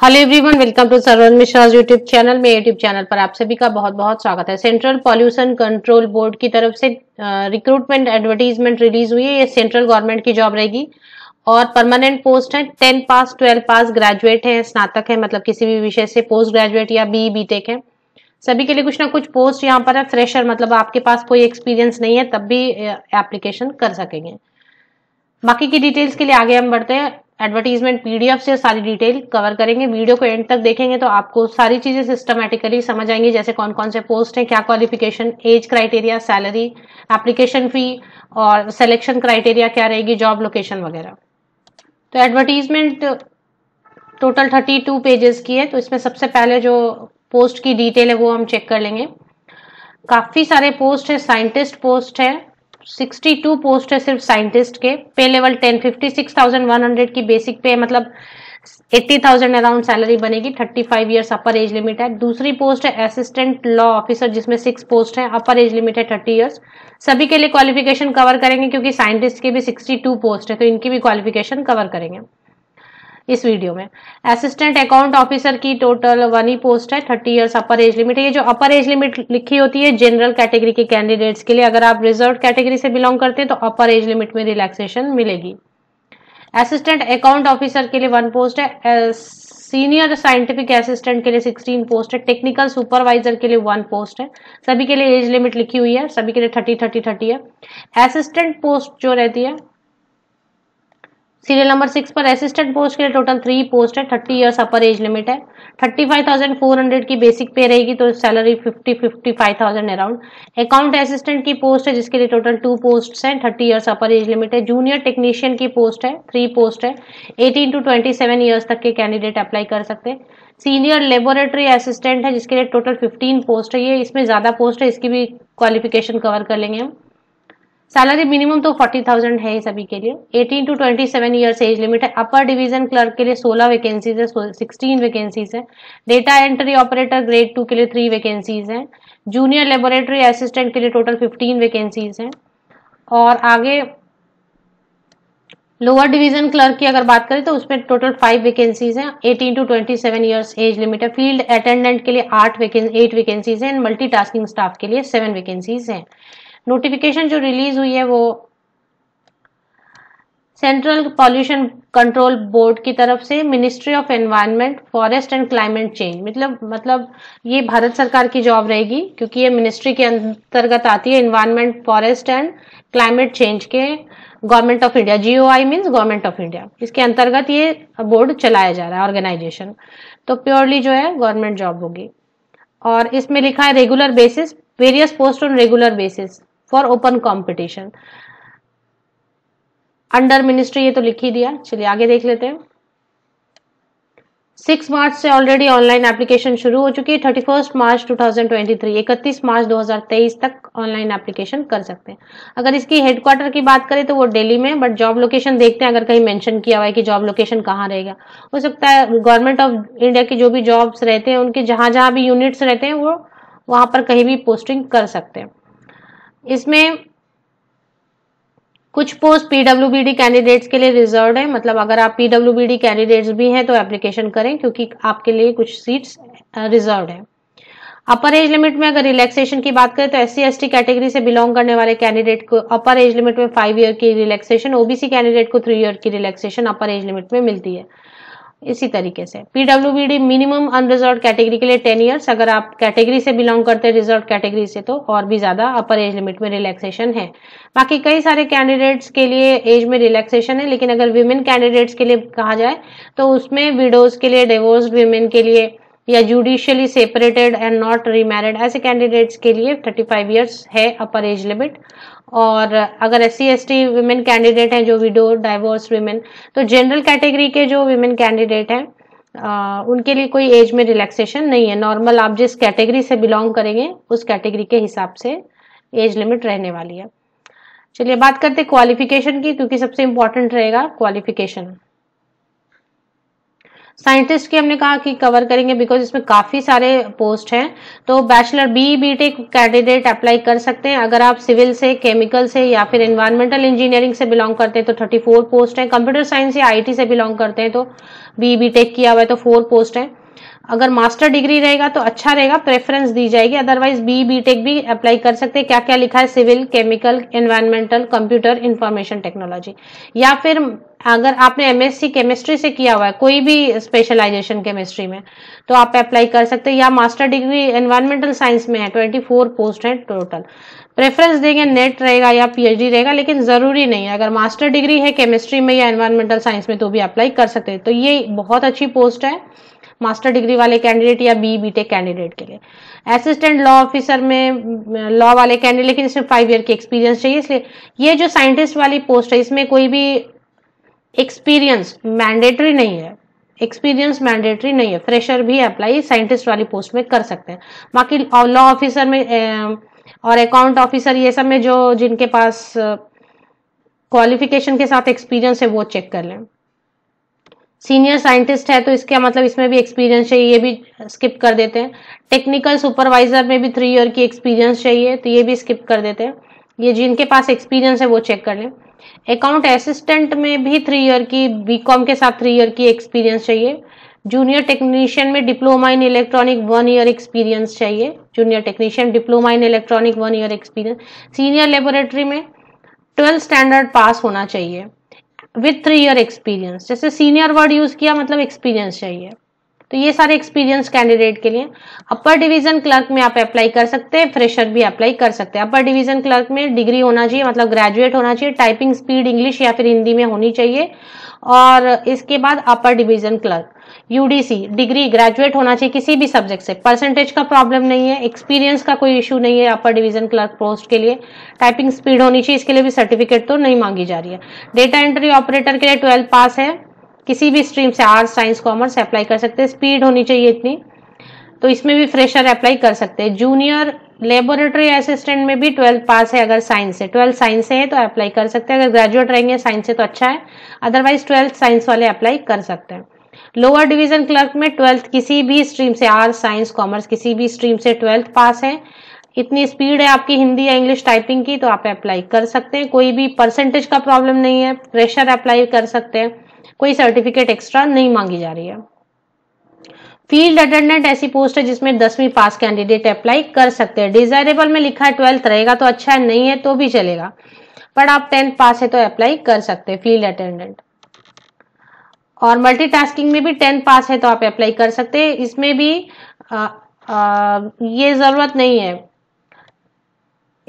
Hello everyone welcome to Sarwan Mishra YouTube channel में YouTube channel पर आप सभी का बहुत बहुत स्वागत है। सेंट्रल पॉल्यूशन कंट्रोल बोर्ड की तरफ़ से रिक्रूटमेंट एडवर्टीजमेंट रिलीज़ हुई है। ये सेंट्रल गवर्नमेंट की जॉब रहेगी। और परमानेंट पोस्ट है। Ten pass twelve pass graduate है, स्नातक है मतलब किसी भी विषय से पोस्ट ग्रेजुएट या बी बी टेक है। सभी के लिए कुछ ना कुछ पोस्ट यहाँ पर है। फ्रेशर मतलब आपके पास कोई एक्सपीरियंस नहीं है, तब भी एप्लीकेशन कर सकेंगे। बाकी की डिटेल्स के लिए आगे हम बढ़ते हैं। एडवर्टीजमेंट पीडीएफ से सारी डिटेल कवर करेंगे। वीडियो को एंड तक देखेंगे तो आपको सारी चीज़ें सिस्टमेटिकली समझ आएँगी, जैसे कौन कौन से पोस्ट हैं, क्या qualification age criteria salary application fee और सिलेक्शन क्राइटेरिया क्या रहेगी जॉब लोकेशन वगैरह। तो advertisement total thirty two pages की है तो इसमें सबसे पहले जो पोस्ट की डिटेल है वो हम चेक कर लेंगे। काफ़ी सारे पोस्ट है साइंटिस्ट पोस्ट है 62 पोस्ट है सिर्फ़ साइंटिस्ट के। पे लेवल 10 56,100 की बेसिक पे मतलब 80,000 अराउंड सैलरी बनेगी 35 five years upper age limit है। दूसरी पोस्ट है असिस्टेंट लॉ ऑफिसर जिसमें सिक्स पोस्ट है अपर एज लिमिट है 30 ईयर्स सभी के लिए क्वालिफिकेशन कवर करेंगे क्योंकि साइंटिस्ट के भी 62 पोस्ट है तो इनकी भी क्वालिफिकेशन कवर करेंगे। इस वीडियो में। असिस्टेंट अकाउंट ऑफिसर की टोटल वन ही पोस्ट है thirty years upper age limit है। ये जो अपर एज लिमिट लिखी होती है जनरल कैटेगरी के कैंडिडेट्स के लिए, अगर आप रिज़र्व कैटेगरी से बिलोंग करते हैं तो अपर एज लिमिट में रिलैक्सेशन मिलेगी। असिस्टेंट अकाउंट ऑफिसर के लिए वन पोस्ट है सीनियर साइंटिफिक असिस्टेंट के लिए 16 पोस्ट है टेक्निकल सुपरवाइजर के लिए वन पोस्ट है। सभी के लिए एज लिमिट लिखी हुई है, सभी के लिए थर्टी थर्टी थर्टी है। असिस्टेंट पोस्ट जो रहती है सीरियल नंबर सिक्स पर असिस्टेंट पोस्ट के लिए टोटल थ्री पोस्ट है thirty years upper age limit है। Thirty five thousand four hundred की बेसिक पे रहेगी तो salary fifty fifty five thousand around account assistant की पोस्ट है, जिसके लिए टोटल टू पोस्ट है thirty years upper age limit है। जूनियर टेक्नीशियन की पोस्ट है थ्री पोस्ट है। Eighteen to twenty seven years तक के कैंडिडेट अप्लाई कर सकते हैं। सीनियर लेबोरेटरी असिस्टेंट है, जिसके लिए टोटल फिफ्टीन पोस्ट है। ये इसमें ज़्यादा पोस्ट है, इसकी भी क्वालिफिकेशन कवर कर लेंगे हम। सैलरी मिनिमम तो फोर्टी थाउज़ेंड है सभी के लिए। Eighteen to twenty seven years age limit है। अपर डिवीज़न क्लर्क के लिए सोलह वैकेंसीज है सिक्सटीन वैकेंसीज है। Data entry operator grade two के लिए थ्री वैकेंसीज है। जूनियर लेबोरेटरी असिस्टेंट के लिए टोटल फिफ्टीन वैकेंसीज है। और आगे लोअर डिवीज़न क्लर्क की अगर बात करें तो उसमें टोटल फाइव वैकेंसीज हैं। 18 to 27 seven years age limit है। फ़ील्ड अटेंडेंट के लिए आठ एट वैकेंसीज हैं। मल्टीटास्किंग स्टाफ के लिए सेवन वैकेंसीज हैं। नोटिफिकेशन जो रिलीज़ हुई है वो सेंट्रल पॉल्यूशन कंट्रोल बोर्ड की तरफ़ से ministry of environment forest and climate change मतलब मतलब ये भारत सरकार की जॉब रहेगी, क्योंकि ये मिनिस्ट्री के अंतर्गत आती है environment forest and climate change के government of India GO I mean government of India इसके अंतर्गत ये बोर्ड चलाया जा रहा है ऑर्गेनाइजेशन तो प्योरली जो है गवर्नमेंट जॉब होगी। और इसमें लिखा है regular basis various post on regular basis for open competition under ministry ये तो लिख ही दिया। चलिए, आगे देख लेते हैं। सिक्स मार्च से ऑलरेडी ऑनलाइन एप्लीकेशन शुरू हो चुकी है। Thirty first March two thousand twenty three इकतीस मार्च दो हज़ार तेईस तक ऑनलाइन एप्लीकेशन कर सकते हैं। अगर इसकी हेडक्वार्टर की बात करें तो वो दिल्ली में बट जॉब लोकेशन देखते हैं, अगर कहीं मेंशन किया हुआ है कि जॉब लोकेशन कहाँ रहेगा। हो सकता है गवर्नमेंट ऑफ़ इंडिया की जो भी जॉब्स रहते हैं, उनके जहाँ जहाँ भी यूनिट्स रहते हैं, वो, वहाँ पर कहीं भी पोस्टिंग कर सकते हैं। इसमें कुछ पोस्ट पीडब्ल्यूबीडी कैंडिडेट्स के लिए रिज़र्व है। मतलब अगर आप पीडब्ल्यूबीडी कैंडिडेट्स भी हैं तो एप्लीकेशन करें, क्योंकि आपके लिए कुछ सीट्स रिज़र्व है। अपर एज लिमिट में अगर रिलैक्सेशन की बात करें तो एस सी कैटेगरी से बिलोंग करने वाले कैंडिडेट को अपर एज लिमिट में फाइव ईयर की रिलैक्सेशन ओबीसी कैंडिडेट को थ्री ईयर की रिलैक्सेशन अपर एज लिमिट में मिलती है। इसी तरीके से। पीडब्ल्यू मिनिमम अनरिजर्व कैटेगरी के लिए टेन ईयर्स अगर आप कैटेगरी से बिलोंग करते हैं रिज़र्व कैटेगरी से तो और भी ज़्यादा अपर एज लिमिट में रिलैक्सेशन है। बाकी कई सारे कैंडिडेट्स के लिए एज में रिलैक्सेशन है, लेकिन अगर विमेन कैंडिडेट्स के लिए कहा जाए तो उसमें विडोज के लिए डिवोर्स विमेन के लिए या judicially separated and not remarried ऐसे कैंडिडेट्स के लिए 35 इयर्स है अपर एज लिमिट और अगर S C S T women candidate हैं, जो विडो डाइवोर्स वीमेन तो जनरल कैटेगरी के जो वीमेन कैंडिडेट हैं उनके लिए कोई एज में रिलैक्सेशन नहीं है. नॉर्मल आप जिस कैटेगरी से बिलोंग करेंगे, उस कैटेगरी के हिसाब से एज लिमिट रहने वाली है. चलिए बात करते क्वालिफिकेशन की, क्योंकि सबसे इंपॉर्टेंट रहेगा क्वालिफिकेशन साइंटिस्ट की हमने कहा कि कवर करेंगे बिकॉज़ इसमें काफ़ी सारे पोस्ट हैं। तो bachelor B B tech candidate apply कर सकते हैं। अगर आप सिविल से केमिकल से या फिर एनवायरमेंटल इंजीनियरिंग से बिलोंग करते हैं तो थर्टी फोर पोस्ट हैं। कंप्यूटर साइंस या आईटी से बिलोंग करते हैं तो बी बीटेक किया हुआ है तो फोर पोस्ट है। अगर मास्टर डिग्री रहेगा तो अच्छा रहेगा, प्रेफरेंस दी जाएगी अदरवाइज़ बी बी टेक भी अप्लाई कर सकते हैं। क्या क्या लिखा है? Civil, chemical environmental computer information technology या फिर अगर आपने एमएससी केमिस्ट्री से किया हुआ है, कोई भी स्पेशलाइजेशन केमिस्ट्री में तो आप अप्लाई कर सकते हैं। या मास्टर डिग्री एनवायरमेंटल साइंस में है ट्वेंटी फोर पोस्ट है टोटल प्रेफरेंस देंगे नेट रहेगा या पीएचडी रहेगा, लेकिन ज़रूरी नहीं है। अगर मास्टर डिग्री है केमिस्ट्री में या एनवायरमेंटल साइंस में तो भी अप्लाई कर सकते हैं। तो ये बहुत अच्छी पोस्ट है। मास्टर डिग्री वाले कैंडिडेट या बी, बीटेक कैंडिडेट के लिए। असिस्टेंट लॉ ऑफिसर में लॉ वाले कैंडिडेट लेकिन इसमें फाइव ईयर की एक्सपीरियंस चाहिए, इसलिए ये जो साइंटिस्ट वाली पोस्ट है, इसमें कोई भी एक्सपीरियंस मैंडेटरी नहीं है। एक्सपीरियंस मैंडेटरी नहीं है। फ्रेशर भी अप्लाई साइंटिस्ट वाली पोस्ट में कर सकते हैं। बाकी लॉ ऑफिसर में और अकाउंट ऑफिसर ये सब में जो जिनके पास क्वालिफिकेशन के साथ एक्सपीरियंस है, वो चेक कर लें। सीनियर साइंटिस्ट है तो इसका मतलब इसमें भी एक्सपीरियंस चाहिए, ये भी स्किप कर देते हैं। टेक्निकल सुपरवाइजर में भी थ्री ईयर की एक्सपीरियंस चाहिए तो ये भी स्किप कर देते हैं। ये जिनके पास एक्सपीरियंस है, वो चेक कर लें। अकाउंट असिस्टेंट में भी थ्री ईयर की बीकॉम के साथ थ्री ईयर की एक्सपीरियंस चाहिए। जूनियर टेक्नीशियन में diploma in electronic one year experience चाहिए। Junior technician diploma in electronic one year experience senior laboratory में ट्वेल्थ स्टैंडर्ड पास होना चाहिए। विथ थ्री ईयर एक्सपीरियंस जैसे सीनियर वर्ड यूज़ किया मतलब एक्सपीरियंस चाहिए। तो ये सारे एक्सपीरियंस कैंडिडेट के लिए। अपर डिवीज़न क्लर्क में आप अप्लाई कर सकते हैं फ्रेशर भी अप्लाई कर सकते हैं। अपर डिवीज़न क्लर्क में डिग्री होना चाहिए मतलब ग्रेजुएट होना चाहिए टाइपिंग स्पीड इंग्लिश या फिर हिंदी में होनी चाहिए। और इसके बाद upper division clerk UDC degree graduate होना चाहिए किसी भी सब्जेक्ट से। परसेंटेज का प्रॉब्लम नहीं है एक्सपीरियंस का कोई इशू नहीं है अपर डिवीज़न क्लर्क पोस्ट के लिए। टाइपिंग स्पीड होनी चाहिए, इसके लिए भी सर्टिफिकेट तो नहीं मांगी जा रही है। डेटा एंट्री ऑपरेटर के लिए ट्वेल्थ पास है। किसी भी स्ट्रीम से आर्ट्स, साइंस, कॉमर्स अप्लाई कर सकते हैं। स्पीड होनी चाहिए इतनी। तो इसमें भी फ्रेशर अप्लाई कर सकते हैं। जूनियर लेबोरेटरी असिस्टेंट में भी ट्वेल्थ पास है अगर साइंस से। ट्वेल्थ साइंस से है तो अप्लाई कर सकते हैं। अगर ग्रेजुएट रहेंगे साइंस से तो अच्छा है। अदरवाइज़ ट्वेल्थ साइंस वाले अप्लाई कर सकते हैं। लोअर डिवीज़न क्लर्क में ट्वेल्थ किसी भी स्ट्रीम से आर्ट्स, साइंस, कॉमर्स, किसी भी स्ट्रीम से ट्वेल्थ पास है। इतनी स्पीड है आपकी हिंदी या इंग्लिश टाइपिंग की तो आप अप्लाई कर सकते हैं। कोई भी परसेंटेज का प्रॉब्लम नहीं है। प्रेशर अप्लाई कर सकते हैं। कोई सर्टिफिकेट एक्स्ट्रा नहीं मांगी जा रही है। फ़ील्ड अटेंडेंट ऐसी पोस्ट है जिसमें दसवीं पास कैंडिडेट अप्लाई कर सकते हैं। डिजायरेबल में लिखा है ट्वेल्थ रहेगा तो अच्छा है नहीं है तो भी चलेगा। पर आप टेंथ पास है तो अप्लाई कर सकते हैं फ़ील्ड अटेंडेंट और मल्टीटास्किंग में भी टेंथ पास है तो आप अप्लाई कर सकते हैं। इसमें भी आ, आ, ये ज़रूरत नहीं है।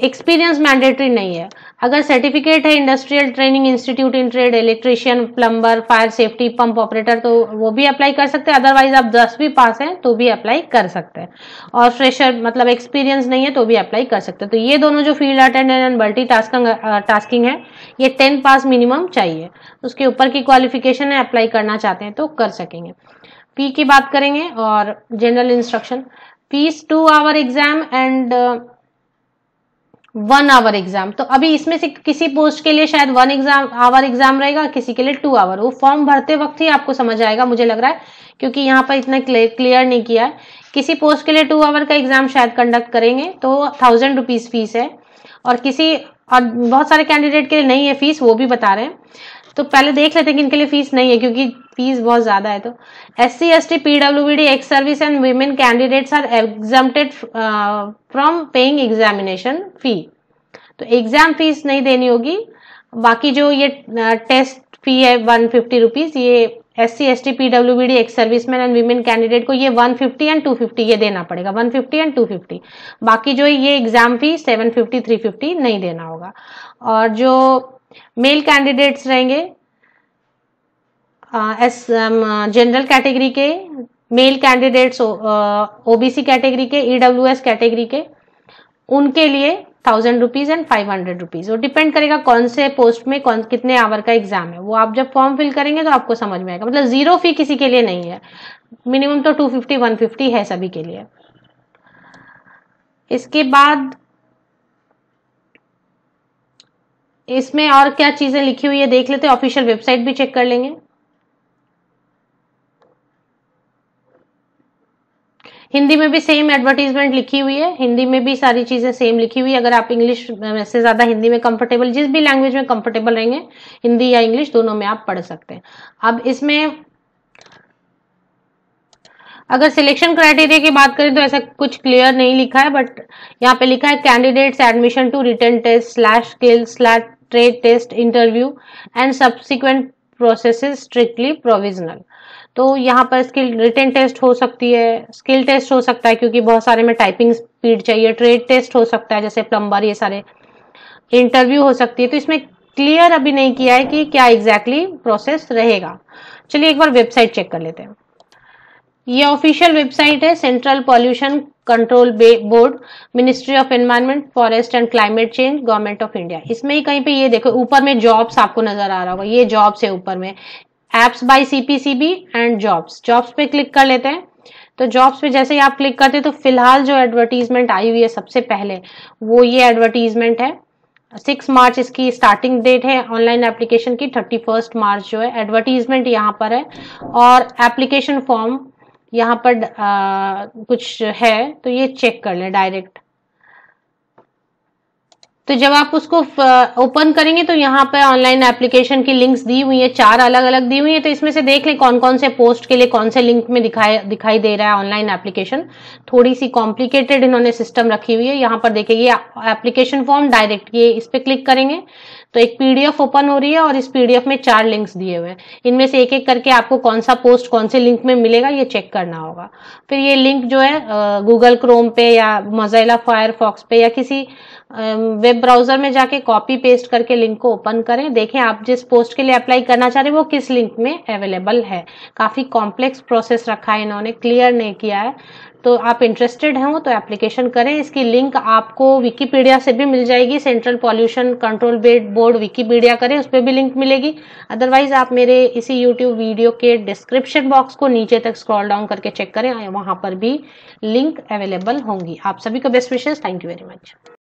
एक्सपीरियंस मैंडेटरी नहीं है। अगर सर्टिफिकेट है industrial training institute in trade electrician plumber fire safety pump operator तो वो भी अप्लाई कर सकते हैं। अदरवाइज़ आप दस भी पास हैं तो भी अप्लाई कर सकते हैं। और फ्रेशर मतलब एक्सपीरियंस नहीं है तो भी अप्लाई कर सकते हैं। तो ये दोनों जो field attendant and multi tasking है, ये टेन पास मिनिमम चाहिए। उसके ऊपर की क्वालिफिकेशन है अप्लाई करना चाहते हैं तो कर सकेंगे। पी की बात करेंगे और general instruction fees two hour exam and one hour exam तो अभी इसमें से किसी पोस्ट के लिए शायद वन एग्ज़ाम आवर एग्ज़ाम रहेगा, किसी के लिए टू आवर वो फॉर्म भरते वक्त ही आपको समझ आएगा, मुझे लग रहा है, क्योंकि यहाँ पर इतना क्लियर नहीं किया है। किसी पोस्ट के लिए टू आवर का एग्ज़ाम शायद कंडक्ट करेंगे तो थाउज़ेंड रुपीज़ फ़ीस है। और किसी, और बहुत सारे कैंडिडेट के लिए नहीं है फ़ीस वो भी बता रहे हैं। तो पहले देख लेते हैं कि इनके लिए फ़ीस नहीं है क्योंकि फ़ीस बहुत ज़्यादा है तो। S C S T PWD ex service and women candidates are exempted from paying examination fee तो एग्ज़ाम फ़ीस नहीं देनी होगी। बाकी जो ये टेस्ट uh, फ़ी है वन फिफ्टी रुपीज़ ये S C S T P W B D ex serviceman and women candidate को ये one fifty and two fifty ये देना पड़ेगा। One fifty and two fifty बाकी जो ये exam fee seven fifty three fifty नहीं देना होगा। और जो मेल कैंडिडेट्स रहेंगे एस जनरल कैटेगरी के, मेल कैंडिडेट्स ओबीसी कैटेगरी के ईडब्ल्यू एस कैटेगरी के, उनके लिए thousand rupees and five hundred rupees वो डिपेंड करेगा कौन से पोस्ट में कौन, कितने आवर का एग्ज़ाम है। वो आप जब फॉर्म फिल करेंगे तो आपको समझ में आएगा। मतलब ज़ीरो फ़ी किसी के लिए नहीं है। मिनिमम तो टू फिफ्टी वन फिफ्टी है सभी के लिए। इसके बाद इसमें और क्या चीज़ें लिखी हुई है देख लेते हैं ऑफिशियल वेबसाइट भी चेक कर लेंगे। हिंदी में भी सेम एडवर्टीजमेंट लिखी हुई है, हिंदी में भी सारी चीज़ें सेम लिखी हुई है। अगर आप इंग्लिश से ज़्यादा हिंदी में कंफर्टेबल जिस भी लैंग्वेज में कंफर्टेबल रहेंगे, हिंदी या इंग्लिश दोनों में आप पढ़ सकते हैं। अब इसमें अगर सिलेक्शन क्राइटेरिया की बात करें तो ऐसा कुछ क्लियर नहीं लिखा है बट यहाँ पे लिखा है candidates admission to written test slash skill slash trade test interview and subsequent process strictly provisional तो यहाँ पर स्किल रिटर्न टेस्ट हो सकती है स्किल टेस्ट हो सकता है क्योंकि बहुत सारे में टाइपिंग स्पीड चाहिए ट्रेड टेस्ट हो सकता है जैसे प्लम्बर ये सारे इंटरव्यू हो सकती है। तो इसमें क्लियर अभी नहीं किया है कि क्या एग्जैक्टली exactly प्रोसेस रहेगा। चलिए एक बार वेबसाइट चेक कर लेते हैं। ये ऑफिशियल वेबसाइट है central pollution control board ministry of environment forest and climate change government of India इसमें ही कहीं पे ये देखो, ऊपर में जॉब्स आपको नज़र आ रहा होगा। ये जॉब्स है ऊपर में। Apps by CPCB and jobs jobs पे क्लिक कर लेते हैं। तो जॉब्स पे जैसे ही आप क्लिक करते हैं तो फ़िलहाल जो एडवर्टीजमेंट आई हुई है सबसे पहले, वो ये एडवर्टीजमेंट है। सिक्स मार्च इसकी स्टार्टिंग डेट है। ऑनलाइन एप्लीकेशन की थर्टी फ़र्स्ट मार्च जो है एडवर्टीजमेंट यहाँ पर है। और एप्लीकेशन फॉर्म यहाँ पर आ, कुछ है तो ये चेक कर लें डायरेक्ट तो जब आप उसको ओपन करेंगे तो यहाँ पे ऑनलाइन एप्लीकेशन की लिंक्स दी हुई है, चार अलग अलग दी हुई है तो इसमें से देख लें कौन कौन से पोस्ट के लिए कौन से लिंक में दिखाई दिखाई दे रहा है ऑनलाइन एप्लीकेशन थोड़ी सी कॉम्प्लिकेटेड इन्होंने सिस्टम रखी हुई है, यहाँ पर देखिए ये एप्लीकेशन फॉर्म डायरेक्ट ये इस पर क्लिक करेंगे तो एक पीडीएफ ओपन हो रही है और इस पीडीएफ में चार लिंक्स दिए हुए हैं। इनमें से एक एक करके आपको कौन सा पोस्ट कौन से लिंक में मिलेगा, ये चेक करना होगा। फिर ये लिंक जो है गूगल क्रोम पे या मोजाइला फायरफॉक्स पे या किसी वेब ब्राउज़र में जाके कॉपी पेस्ट करके लिंक को ओपन करें। देखें आप जिस पोस्ट के लिए अप्लाई करना चाह रहे हैं, वो किस लिंक में अवेलेबल है। काफ़ी कॉम्प्लेक्स प्रोसेस रखा है इन्होंने, क्लियर नहीं किया है। तो आप इंटरेस्टेड हैं तो एप्लीकेशन करें। इसकी लिंक आपको विकीपीडिया से भी मिल जाएगी। Central pollution control board Wikipedia करें, उस पर भी लिंक मिलेगी। अदरवाइज़ आप मेरे इसी यूट्यूब वीडियो के डिस्क्रिप्शन बॉक्स को नीचे तक स्क्रॉल डाउन करके चेक करें, वहाँ पर भी लिंक अवेलेबल होंगी। आप सभी को best wishes thank you very much